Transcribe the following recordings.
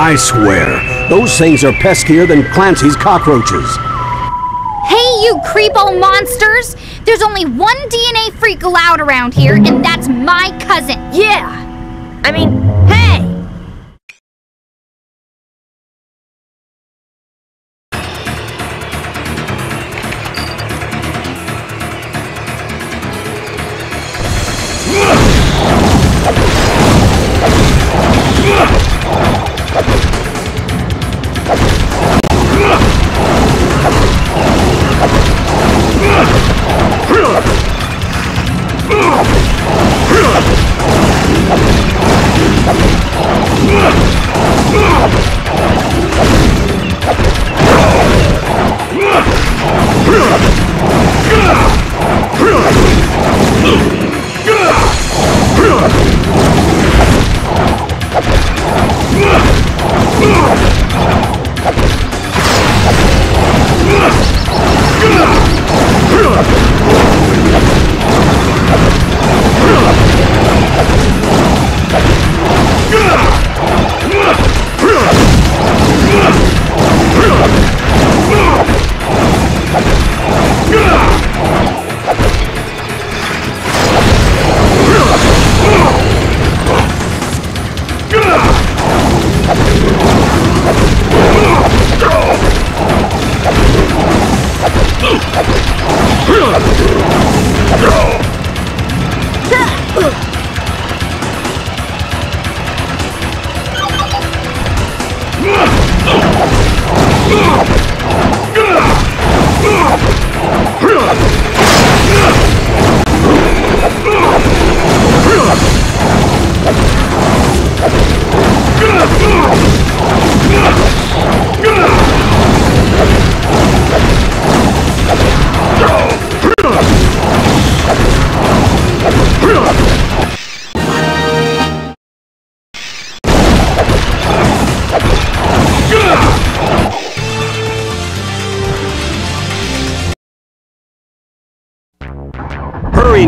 I swear, those things are peskier than Clancy's cockroaches. Hey, you creepo monsters! There's only one DNA freak allowed around here, and that's my cousin. Yeah! I mean,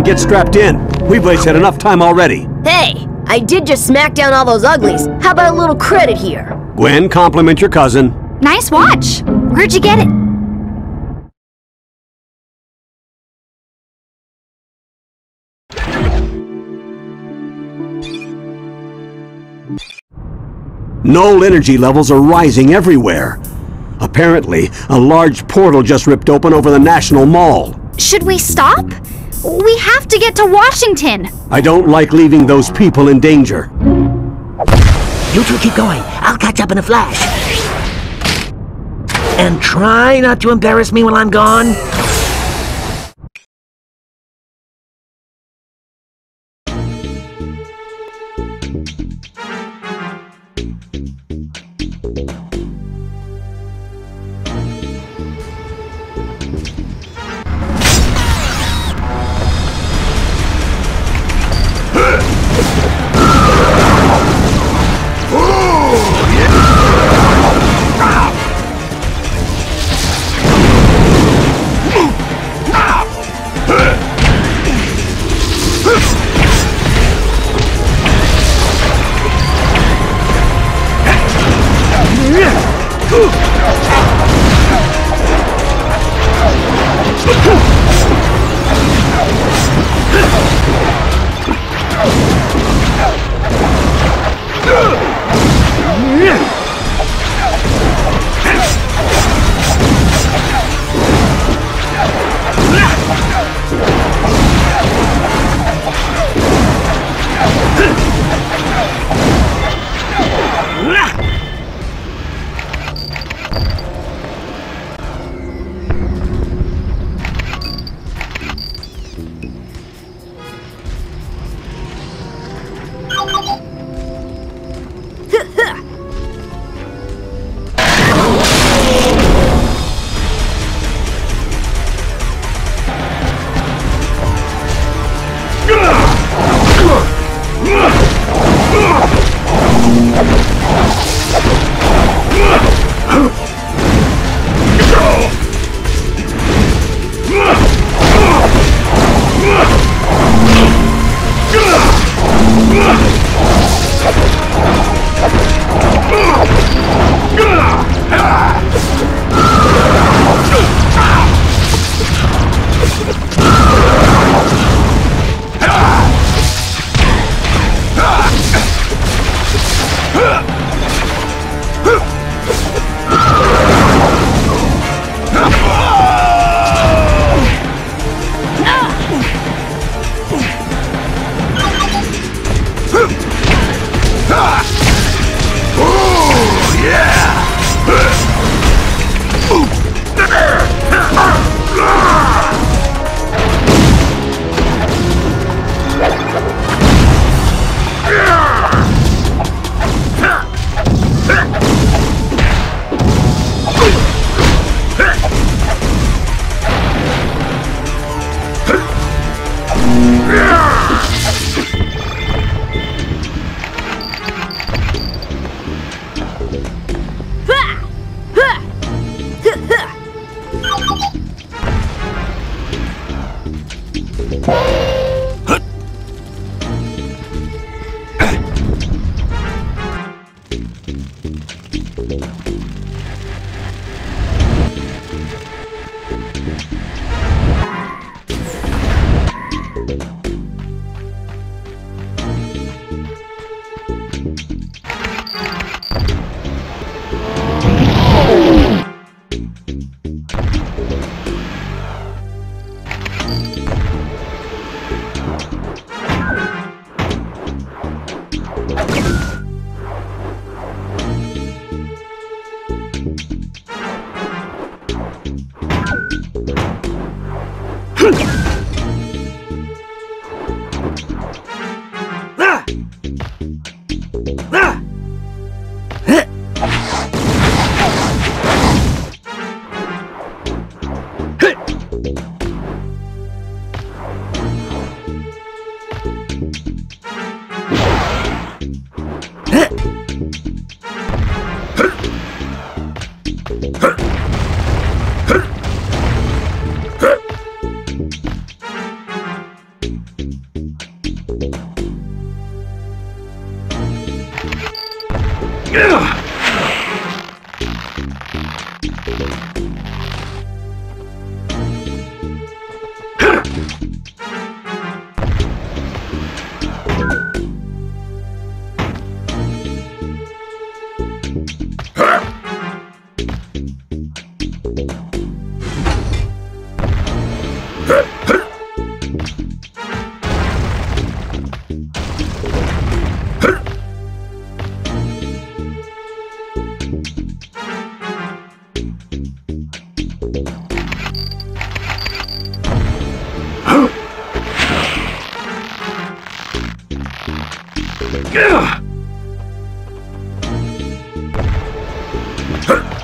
and get strapped in. We've wasted enough time already. Hey! I did just smack down all those uglies. How about a little credit here? Gwen, compliment your cousin. Nice watch. Where'd you get it? Null energy levels are rising everywhere. Apparently, a large portal just ripped open over the National Mall. Should we stop? We have to get to Washington. I don't like leaving those people in danger. You two keep going. I'll catch up in a flash. And try not to embarrass me while I'm gone. Ah! Huh?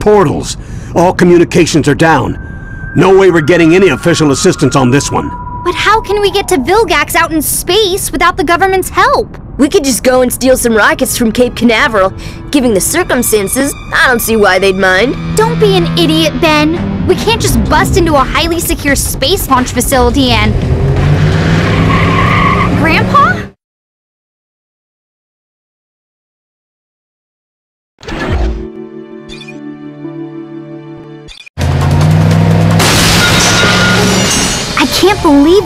Portals. All communications are down. No way we're getting any official assistance on this one. But how can we get to Vilgax out in space without the government's help? We could just go and steal some rockets from Cape Canaveral. Given the circumstances, I don't see why they'd mind. Don't be an idiot, Ben. We can't just bust into a highly secure space launch facility and... Grandpa?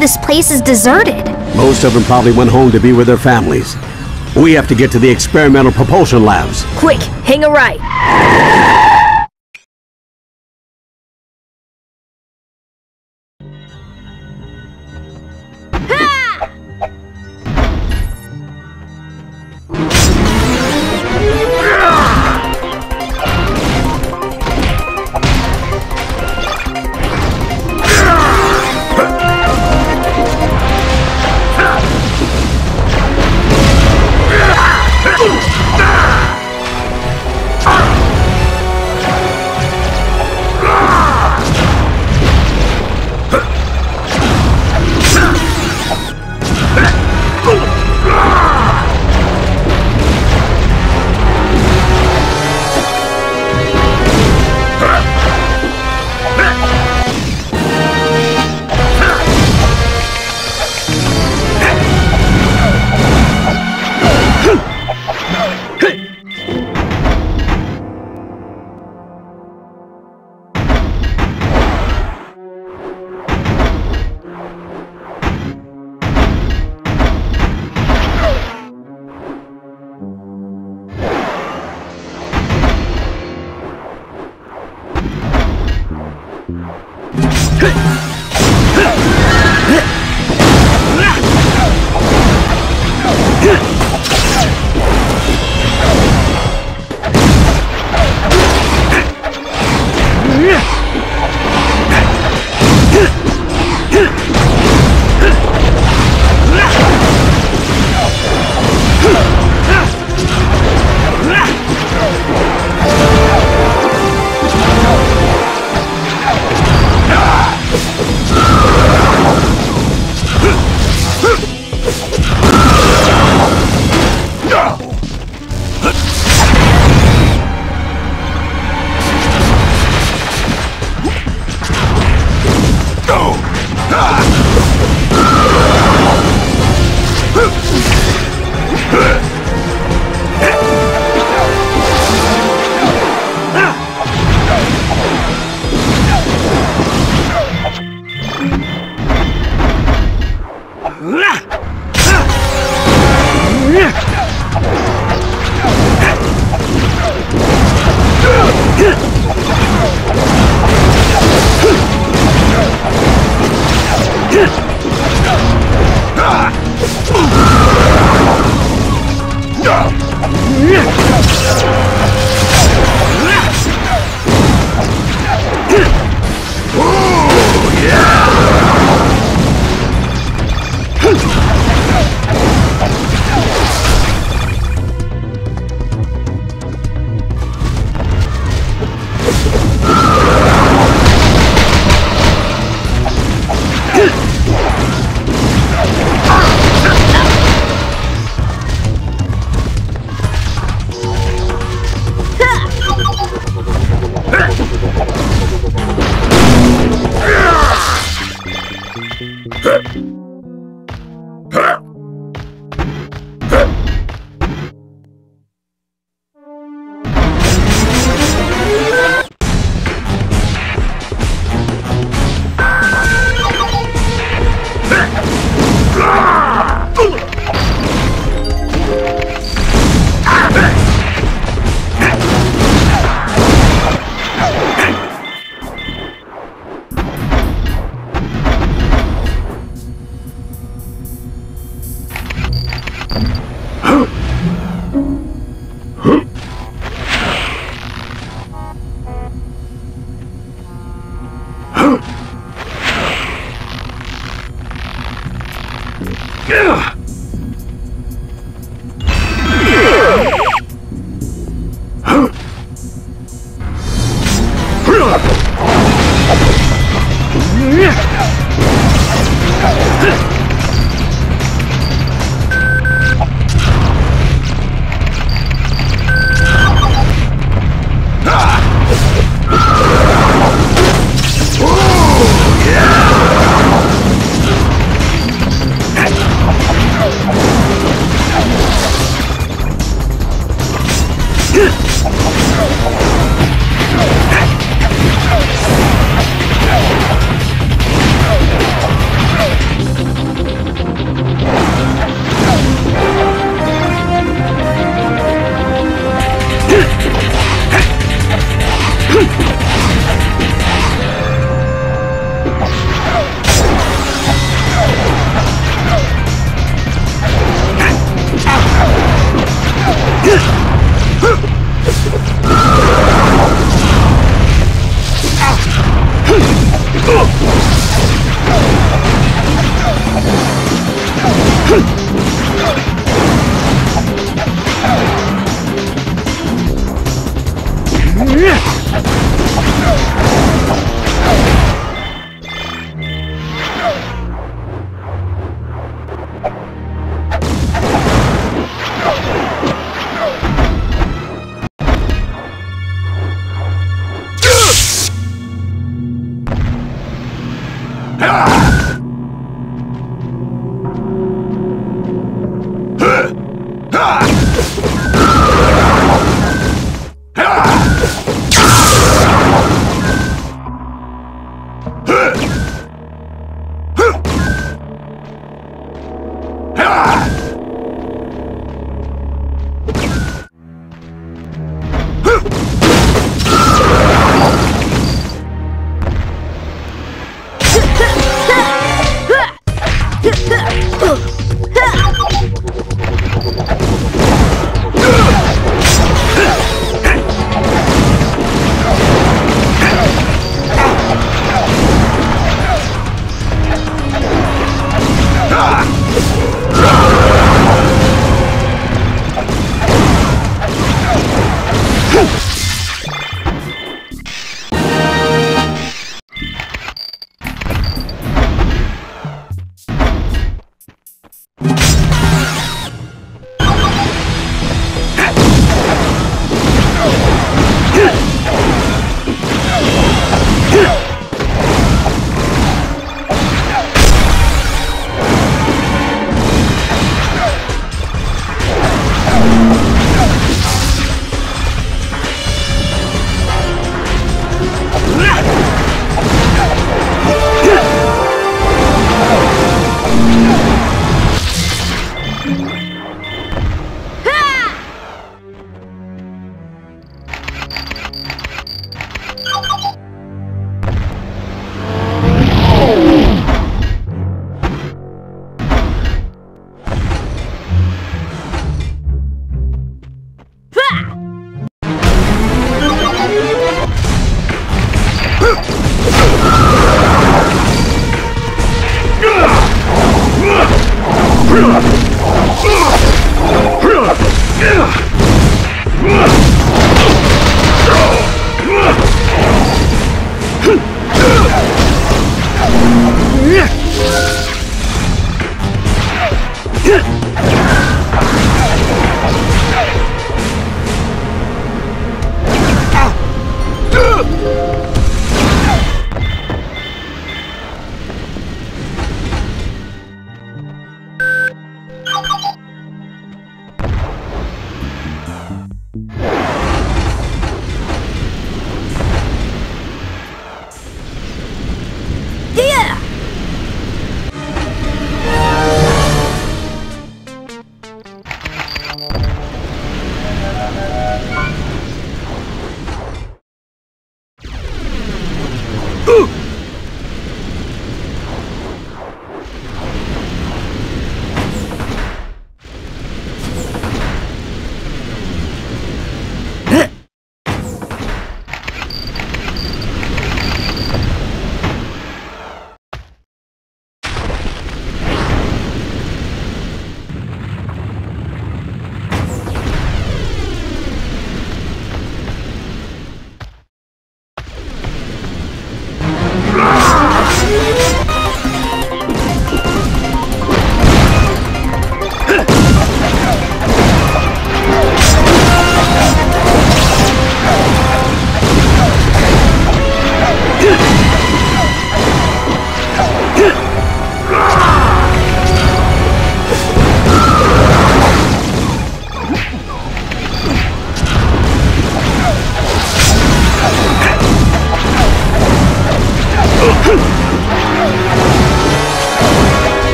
This place is deserted. Most of them probably went home to be with their families. We have to get to the experimental propulsion labs. Quick, hang a right.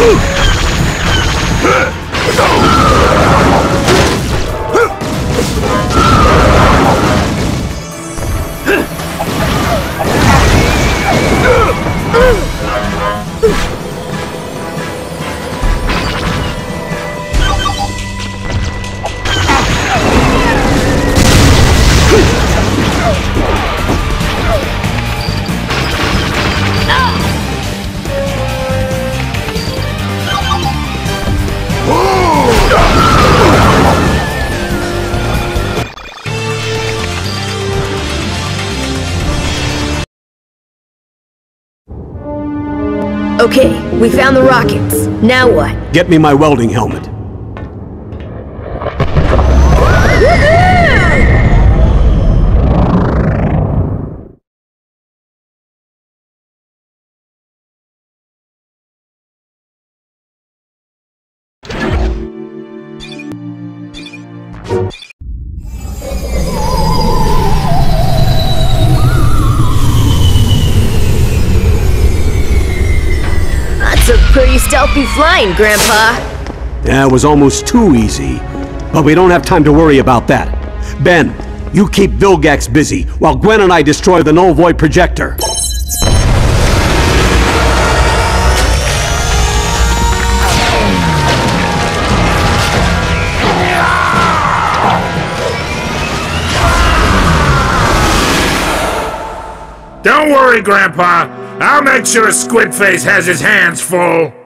Huh! Okay, we found the rockets. Now what? Get me my welding helmet. That's a stealthy flying, Grandpa. That was almost too easy. But we don't have time to worry about that. Ben, you keep Vilgax busy while Gwen and I destroy the Null Void projector. Don't worry, Grandpa. I'll make sure Squidface has his hands full.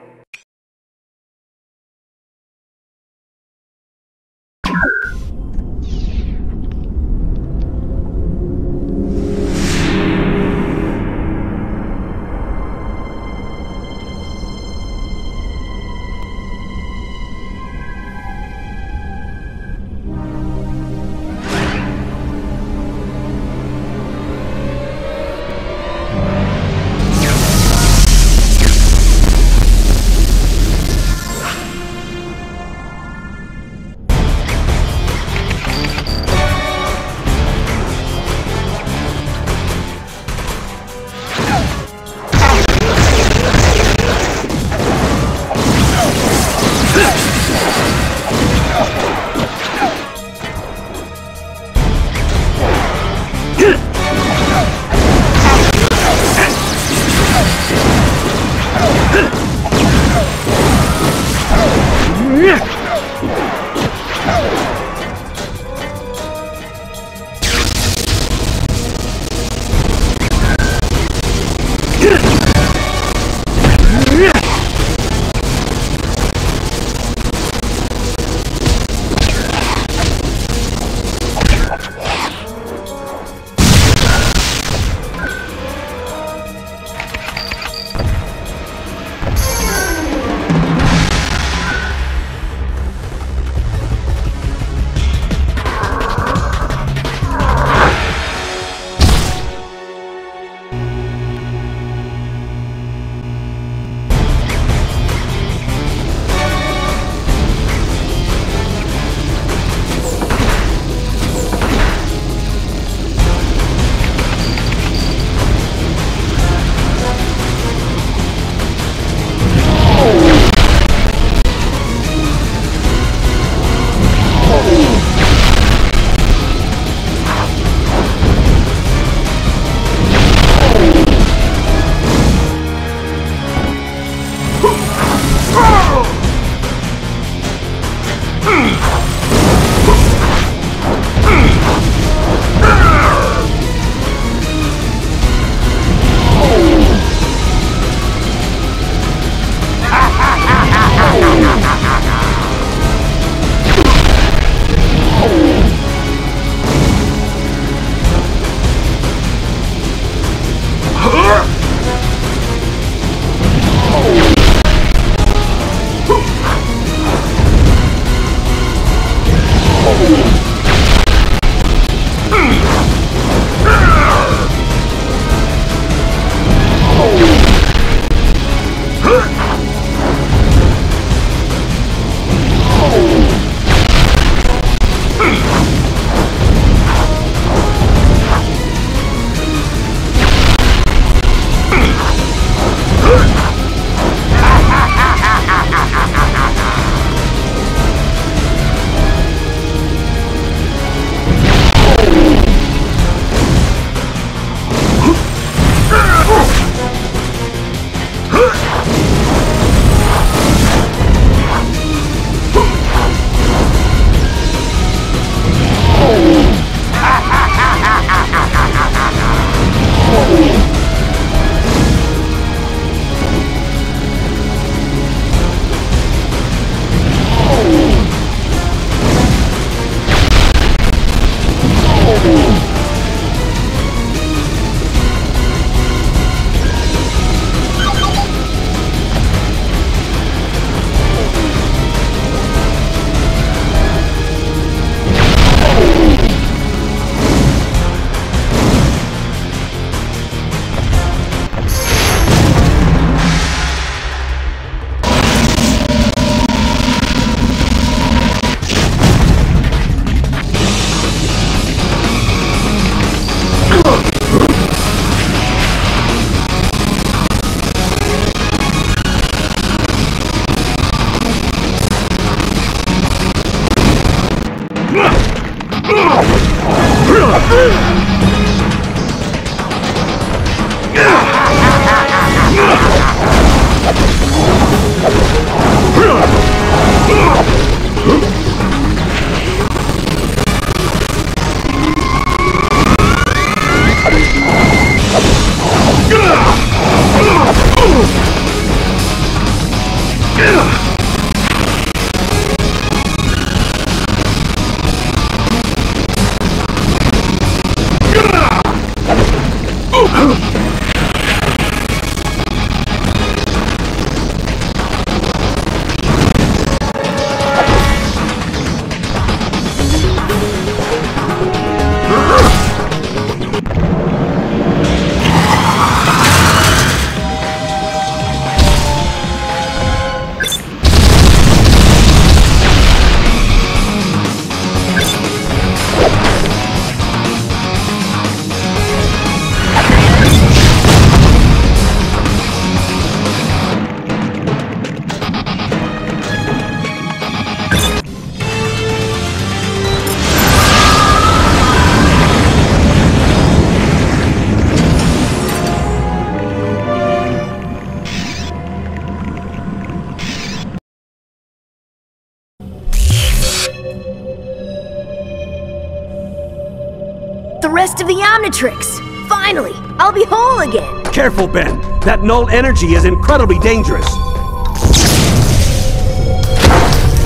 Omnitrix! Finally! I'll be whole again! Careful, Ben. That null energy is incredibly dangerous.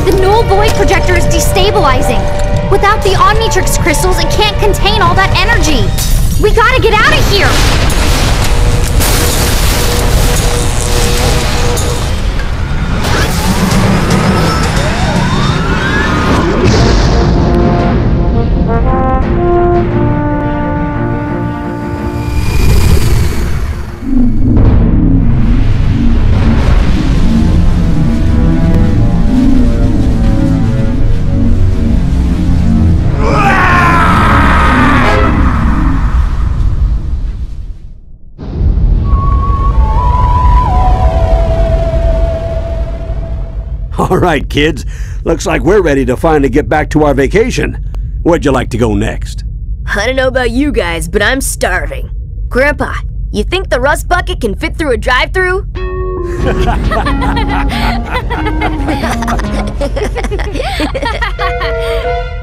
The null void projector is destabilizing. Without the Omnitrix crystals, it can't contain all that energy. We gotta get out of here! All right, kids. Looks like we're ready to finally get back to our vacation. Where'd you like to go next? I don't know about you guys, but I'm starving. Grandpa, you think the rust bucket can fit through a drive-through? Tennyson,